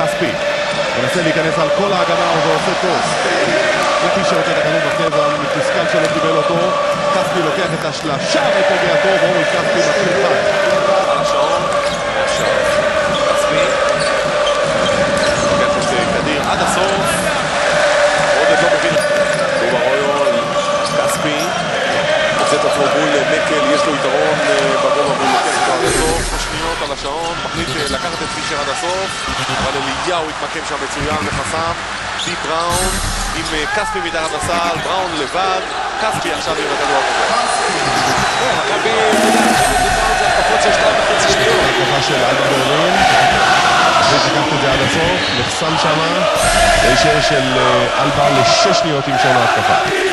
מנסה להיכנס על כל ההגנה ועושה טוב. לפי שרוצה את הכדור בטבע, מתוסכל שלא קיבל אותו. כספי לוקח את השלשה ופוגע טוב, עומרי כספי מתחיל חד. על השעון, ישר. כספי. לוקח את קדיר עד הסוף. עודד לא מבין. טובה רויו, כספי. מוצא את עצמו מול מקל, יש לו יתרון אה, בגובה והוא לוקח אותו עד הסוף. שניות על השעון, מחליט לקחת את פישר עד הסוף. אבל אליהו התמקם שם מצוין וחסם. די בראון עם אה, כספי מתחת לסל, בראון לבד. כספי עכשיו עם הכדור. מכבי, אתה יודע, עכשיו דיברנו על התקפות של שתיים וחצי שניות. התקפה של אלבה ברלין. אחרי לקחת את זה עד הסוף, נחסם שמה. להישאר של אה, אלבה לשש שניות עם שעון ההתקפה.